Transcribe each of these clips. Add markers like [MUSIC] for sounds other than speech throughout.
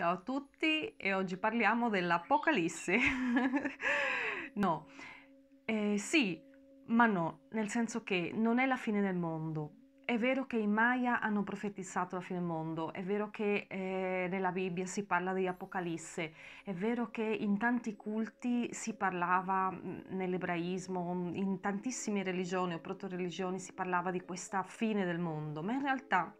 Ciao a tutti e oggi parliamo dell'Apocalisse. [LAUGHS] no, eh, sì, ma no, nel senso che non è la fine del mondo. È vero che i Maya hanno profetizzato la fine del mondo, è vero che eh, nella Bibbia si parla di Apocalisse, è vero che in tanti culti si parlava mm, nell'ebraismo, in tantissime religioni o proto-religioni si parlava di questa fine del mondo, ma in realtà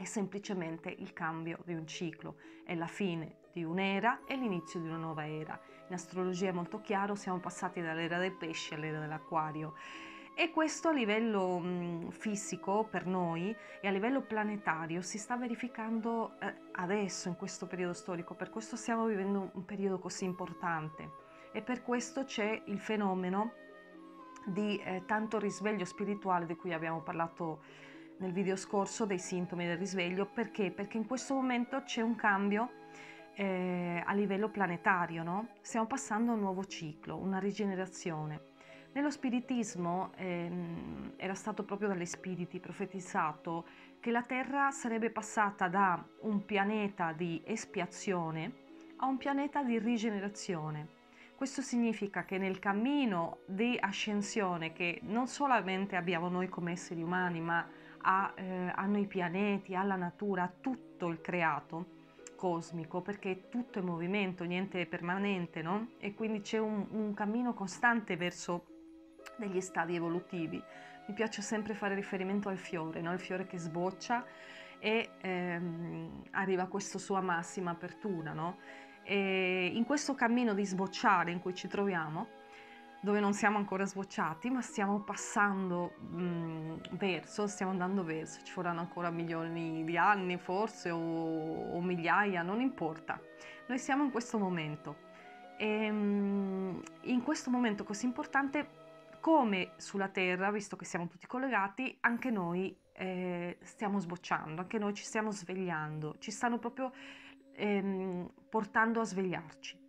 è semplicemente il cambio di un ciclo, è la fine di un'era e l'inizio di una nuova era. In astrologia è molto chiaro, siamo passati dall'era del pesce all'era dell'acquario. E questo a livello mh, fisico per noi e a livello planetario si sta verificando eh, adesso, in questo periodo storico, per questo stiamo vivendo un periodo così importante e per questo c'è il fenomeno di eh, tanto risveglio spirituale di cui abbiamo parlato nel video scorso dei sintomi del risveglio. Perché? Perché in questo momento c'è un cambio eh, a livello planetario, no? Stiamo passando a un nuovo ciclo, una rigenerazione. Nello spiritismo ehm, era stato proprio dagli spiriti profetizzato che la Terra sarebbe passata da un pianeta di espiazione a un pianeta di rigenerazione. Questo significa che nel cammino di ascensione che non solamente abbiamo noi come esseri umani, ma a, eh, hanno i pianeti, alla natura, a tutto il creato cosmico, perché tutto è movimento, niente è permanente, no? E quindi c'è un, un cammino costante verso degli stadi evolutivi. Mi piace sempre fare riferimento al fiore, no? il fiore che sboccia e ehm, arriva a questa sua massima apertura. No? in questo cammino di sbocciare in cui ci troviamo, dove non siamo ancora sbocciati, ma stiamo passando mh, verso, stiamo andando verso, ci vorranno ancora milioni di anni forse o, o migliaia, non importa. Noi siamo in questo momento e mh, in questo momento così importante come sulla Terra, visto che siamo tutti collegati, anche noi eh, stiamo sbocciando, anche noi ci stiamo svegliando, ci stanno proprio ehm, portando a svegliarci.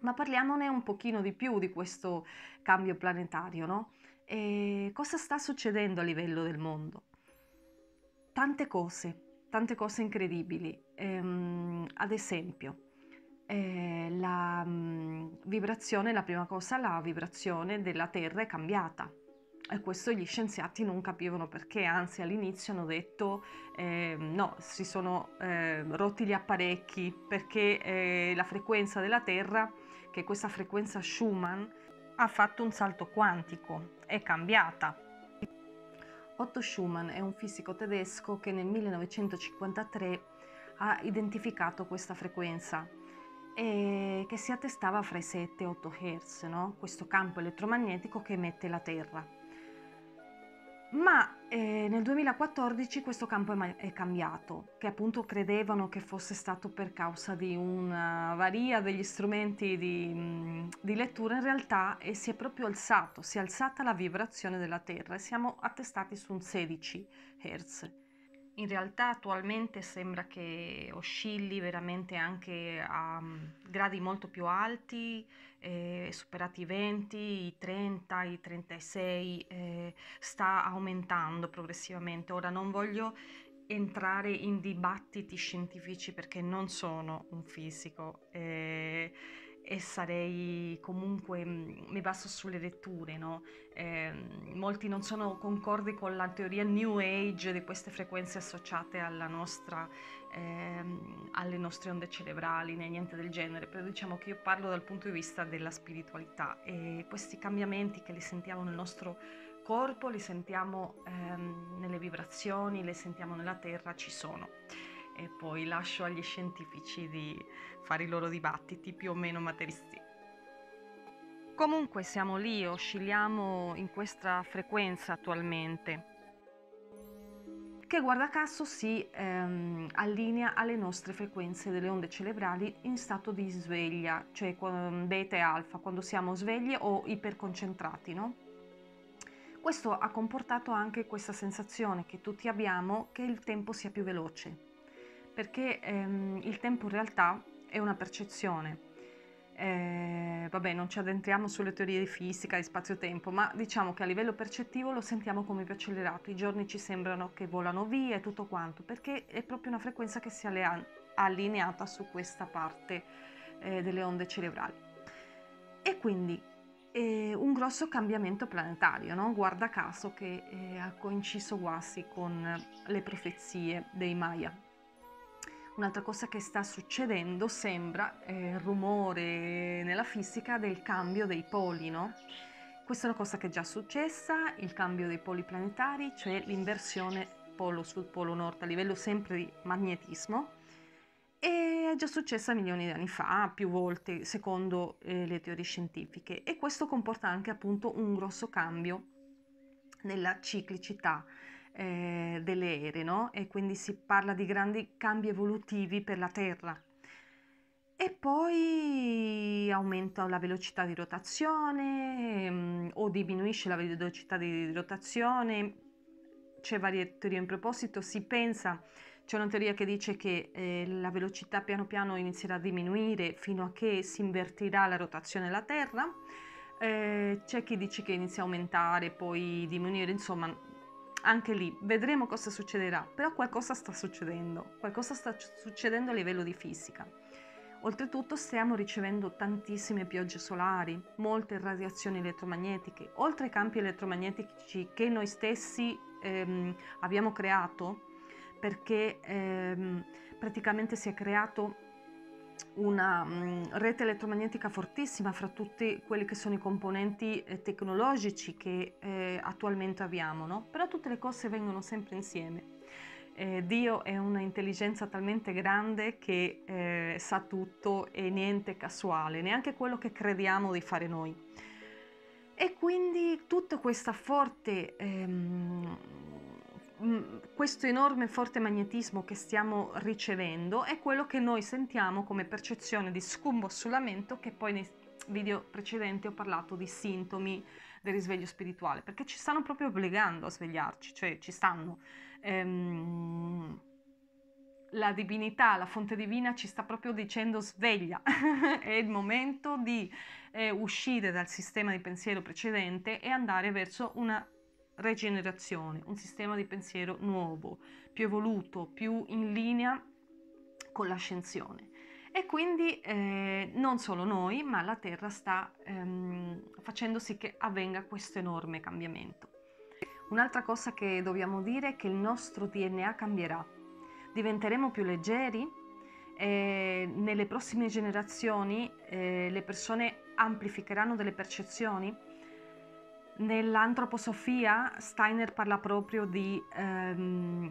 Ma parliamone un pochino di più di questo cambio planetario, no? E cosa sta succedendo a livello del mondo? Tante cose, tante cose incredibili. Ehm, ad esempio, eh, la mh, mm, vibrazione, la prima cosa, la vibrazione della Terra è cambiata. E questo gli scienziati non capivano perché, anzi all'inizio hanno detto eh, no, si sono eh, rotti gli apparecchi perché eh, la frequenza della Terra, che questa frequenza Schumann, ha fatto un salto quantico, è cambiata. Otto Schumann è un fisico tedesco che nel 1953 ha identificato questa frequenza e che si attestava fra i 7 e 8 Hz, no? questo campo elettromagnetico che emette la Terra. Ma eh, nel 2014 questo campo è, è, cambiato, che appunto credevano che fosse stato per causa di una varia degli strumenti di, di lettura, in realtà eh, si è proprio alzato, si è alzata la vibrazione della Terra e siamo attestati su un 16 Hz in realtà attualmente sembra che oscilli veramente anche a mm, gradi molto più alti, eh, superati i 20, i 30, i 36, eh, sta aumentando progressivamente. Ora non voglio entrare in dibattiti scientifici perché non sono un fisico. Eh, e sarei comunque, mm, mi baso sulle letture, no? eh, molti non sono concordi con la teoria New Age di queste frequenze associate nostra, eh, alle nostre onde cerebrali, né niente del genere, però diciamo che io parlo dal punto di vista della spiritualità e questi cambiamenti che li sentiamo nel nostro corpo, li sentiamo ehm, nelle vibrazioni, li sentiamo nella terra, ci sono e poi lascio agli scientifici di fare i loro dibattiti più o meno materisti. Comunque siamo lì, oscilliamo in questa frequenza attualmente, che guarda caso si ehm, allinea alle nostre frequenze delle onde cerebrali in stato di sveglia, cioè beta e alfa, quando siamo svegli o iperconcentrati, no? Questo ha comportato anche questa sensazione che tutti abbiamo che il tempo sia più veloce perché ehm, il tempo in realtà è una percezione. Eh, vabbè, non ci addentriamo sulle teorie di fisica, di spazio-tempo, ma diciamo che a livello percettivo lo sentiamo come più accelerato. I giorni ci sembrano che volano via e tutto quanto, perché è proprio una frequenza che si allinea, allineata su questa parte eh, delle onde cerebrali. E quindi eh, un grosso cambiamento planetario, no? guarda caso che eh, ha coinciso quasi con le profezie dei Maya. Un'altra cosa che sta succedendo sembra il rumore nella fisica del cambio dei poli, no? Questa è una cosa che è già successa, il cambio dei poli planetari, cioè l'inversione polo sud, polo nord a livello sempre di magnetismo. E è già successa milioni di anni fa, più volte, secondo eh, le teorie scientifiche. E questo comporta anche appunto un grosso cambio nella ciclicità eh, delle ere, no? E quindi si parla di grandi cambi evolutivi per la Terra. E poi aumenta la velocità di rotazione ehm, o diminuisce la velocità di rotazione. C'è varie teorie in proposito, si pensa, c'è una teoria che dice che eh, la velocità piano piano inizierà a diminuire fino a che si invertirà la rotazione della Terra. Eh, c'è chi dice che inizia a aumentare, poi diminuire, insomma, anche lì vedremo cosa succederà, però qualcosa sta succedendo, qualcosa sta succedendo a livello di fisica. Oltretutto stiamo ricevendo tantissime piogge solari, molte radiazioni elettromagnetiche, oltre ai campi elettromagnetici che noi stessi ehm, abbiamo creato, perché ehm, praticamente si è creato una rete elettromagnetica fortissima fra tutti quelli che sono i componenti eh, tecnologici che eh, attualmente abbiamo, no? però tutte le cose vengono sempre insieme eh, Dio è un'intelligenza talmente grande che eh, sa tutto e niente è casuale, neanche quello che crediamo di fare noi. E quindi tutto questo forte, ehm, questo enorme forte magnetismo che stiamo ricevendo è quello che noi sentiamo come percezione di scombussolamento che poi nei video precedenti ho parlato di sintomi del risveglio spirituale, perché ci stanno proprio obbligando a svegliarci, cioè ci stanno. Ehm, la divinità, la fonte divina ci sta proprio dicendo sveglia, [LAUGHS] è il momento di eh, uscire dal sistema di pensiero precedente e andare verso una regenerazione, un sistema di pensiero nuovo, più evoluto, più in linea con l'ascensione. E quindi eh, non solo noi, ma la Terra sta ehm, facendo sì che avvenga questo enorme cambiamento. Un'altra cosa che dobbiamo dire è che il nostro DNA cambierà. Diventeremo più leggeri e nelle prossime generazioni eh, le persone amplificheranno delle percezioni. Nell'antroposofia Steiner parla proprio di ehm,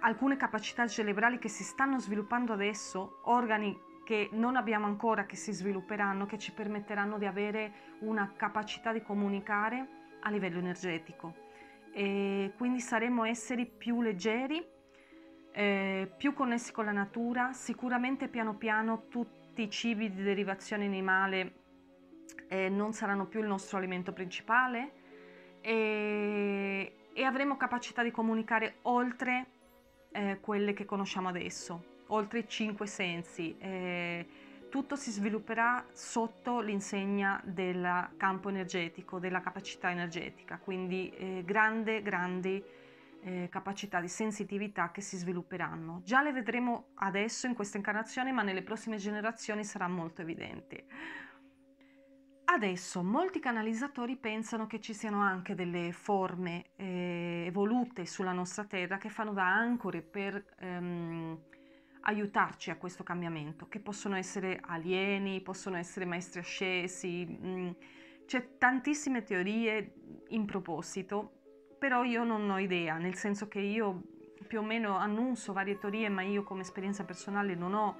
alcune capacità cerebrali che si stanno sviluppando adesso, organi che non abbiamo ancora, che si svilupperanno, che ci permetteranno di avere una capacità di comunicare a livello energetico. E quindi saremo esseri più leggeri, eh, più connessi con la natura, sicuramente piano piano tutti i cibi di derivazione animale eh, non saranno più il nostro alimento principale e, e avremo capacità di comunicare oltre eh, quelle che conosciamo adesso, oltre i cinque sensi. Eh, tutto si svilupperà sotto l'insegna del campo energetico, della capacità energetica, quindi eh, grande, grandi eh, capacità di sensitività che si svilupperanno. Già le vedremo adesso in questa incarnazione, ma nelle prossime generazioni sarà molto evidente. Adesso molti canalizzatori pensano che ci siano anche delle forme eh, evolute sulla nostra Terra che fanno da ancore per ehm, aiutarci a questo cambiamento, che possono essere alieni, possono essere maestri ascesi, mm, c'è tantissime teorie in proposito, però io non ho idea, nel senso che io più o meno annuncio varie teorie, ma io come esperienza personale non ho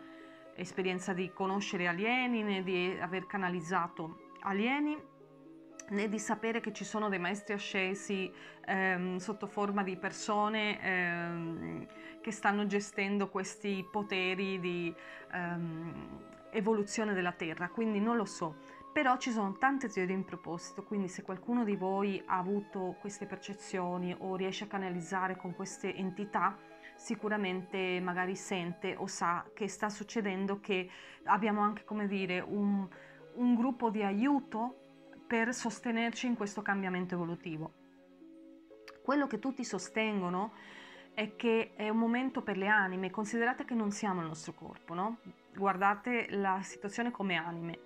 esperienza di conoscere alieni né di aver canalizzato alieni né di sapere che ci sono dei maestri ascesi ehm, sotto forma di persone ehm, che stanno gestendo questi poteri di ehm, evoluzione della Terra, quindi non lo so. Però ci sono tante teorie in proposito, quindi se qualcuno di voi ha avuto queste percezioni o riesce a canalizzare con queste entità, sicuramente magari sente o sa che sta succedendo che abbiamo anche, come dire, un, un gruppo di aiuto per sostenerci in questo cambiamento evolutivo. Quello che tutti sostengono è che è un momento per le anime, considerate che non siamo il nostro corpo, no? Guardate la situazione come anime.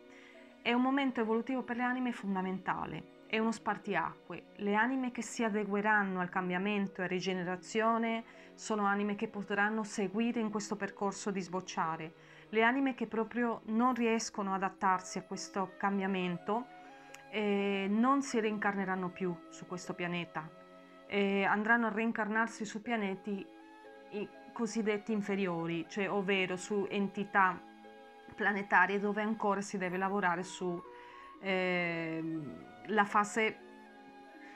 È un momento evolutivo per le anime fondamentale, è uno spartiacque. Le anime che si adegueranno al cambiamento e rigenerazione sono anime che potranno seguire in questo percorso di sbocciare. Le anime che proprio non riescono ad adattarsi a questo cambiamento eh, non si reincarneranno più su questo pianeta, eh, andranno a reincarnarsi su pianeti cosiddetti inferiori, cioè ovvero su entità planetarie dove ancora si deve lavorare sulla eh, fase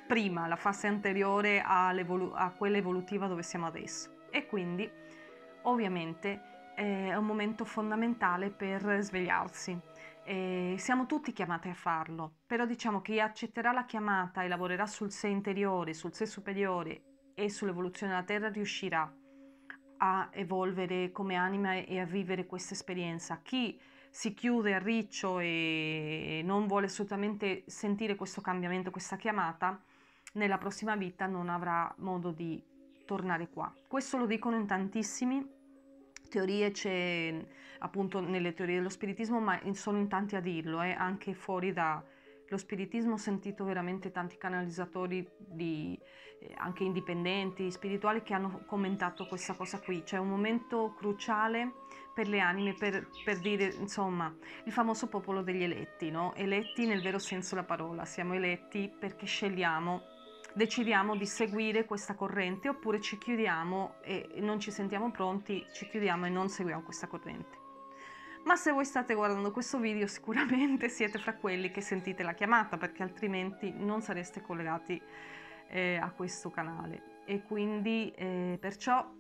prima, la fase anteriore a quella evolutiva dove siamo adesso. E quindi ovviamente è un momento fondamentale per svegliarsi eh, siamo tutti chiamati a farlo, però diciamo che chi accetterà la chiamata e lavorerà sul sé interiore, sul sé superiore e sull'evoluzione della Terra riuscirà a evolvere come anima e a vivere questa esperienza. Chi si chiude a riccio e non vuole assolutamente sentire questo cambiamento, questa chiamata, nella prossima vita non avrà modo di tornare qua. Questo lo dicono in tantissimi teorie c'è appunto nelle teorie dello spiritismo, ma sono in tanti a dirlo, eh, anche fuori dallo spiritismo ho sentito veramente tanti canalizzatori di, eh, anche indipendenti, spirituali che hanno commentato questa cosa qui, cioè un momento cruciale per le anime, per, per dire insomma il famoso popolo degli eletti, no? eletti nel vero senso della parola, siamo eletti perché scegliamo decidiamo di seguire questa corrente oppure ci chiudiamo e non ci sentiamo pronti, ci chiudiamo e non seguiamo questa corrente. Ma se voi state guardando questo video sicuramente [LAUGHS] siete fra quelli che sentite la chiamata perché altrimenti non sareste collegati eh, a questo canale e quindi eh, perciò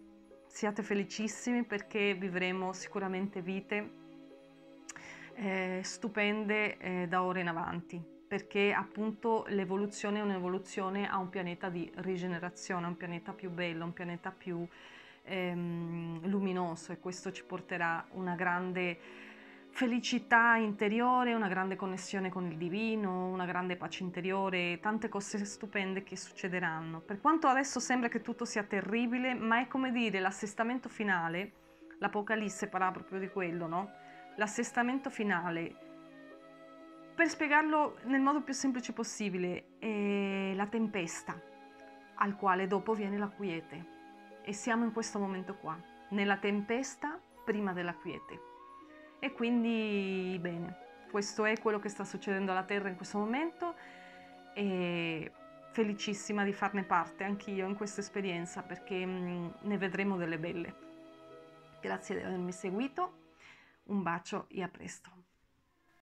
siate felicissimi perché vivremo sicuramente vite eh, stupende eh, da ora in avanti perché appunto l'evoluzione è un'evoluzione a un pianeta di rigenerazione, un pianeta più bello, un pianeta più ehm, luminoso e questo ci porterà una grande felicità interiore, una grande connessione con il divino, una grande pace interiore, tante cose stupende che succederanno. Per quanto adesso sembra che tutto sia terribile, ma è come dire l'assestamento finale, l'Apocalisse parla proprio di quello, no? L'assestamento finale per spiegarlo nel modo più semplice possibile, è la tempesta, al quale dopo viene la quiete. E siamo in questo momento qua, nella tempesta prima della quiete. E quindi, bene, questo è quello che sta succedendo alla Terra in questo momento e felicissima di farne parte anch'io in questa esperienza perché mm, ne vedremo delle belle. Grazie di avermi seguito, un bacio e a presto.